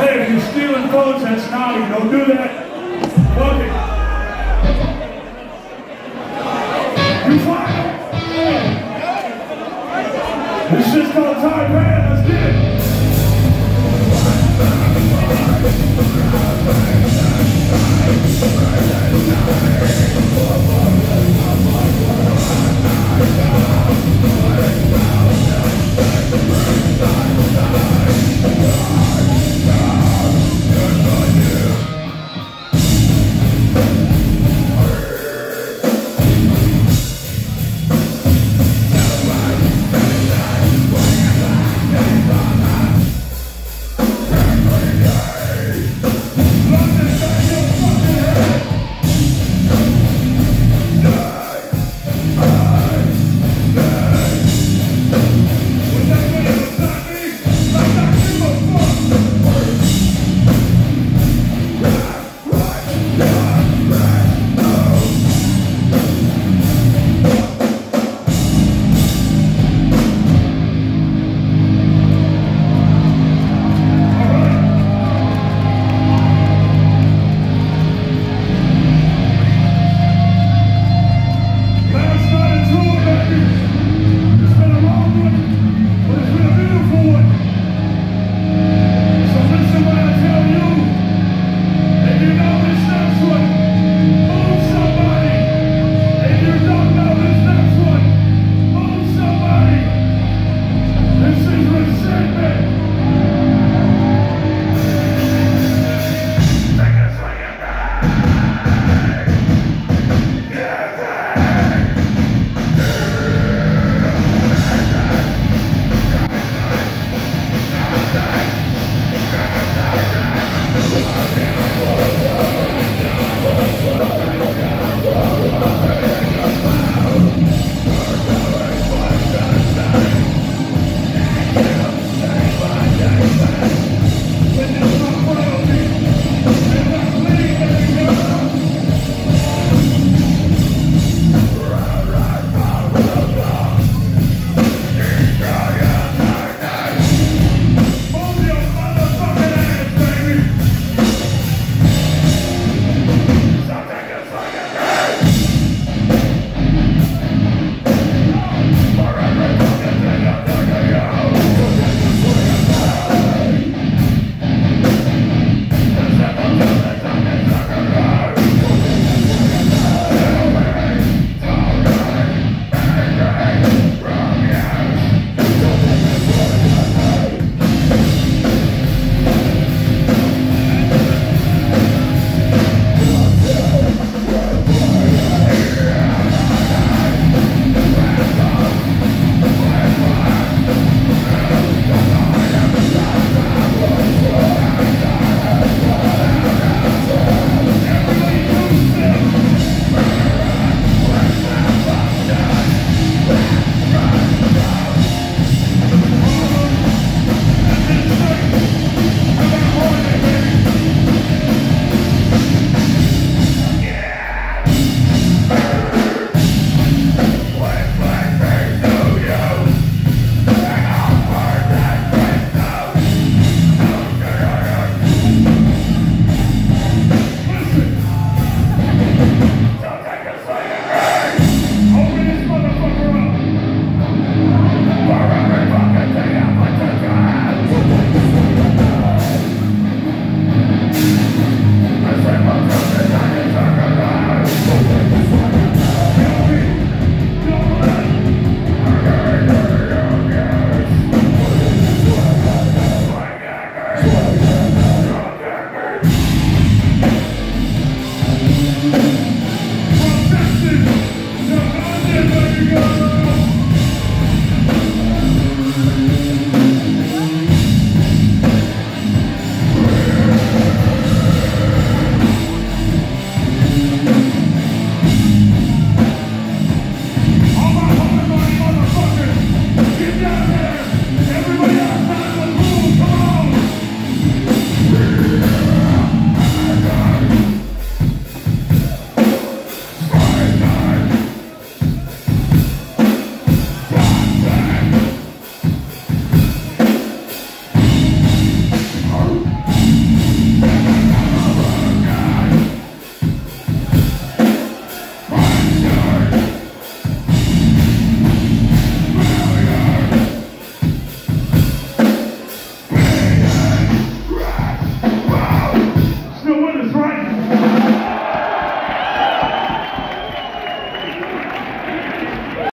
Hey, if you're stealing phones, that's naughty. Don't do that. Fuck it. You fired. This is called Taipei.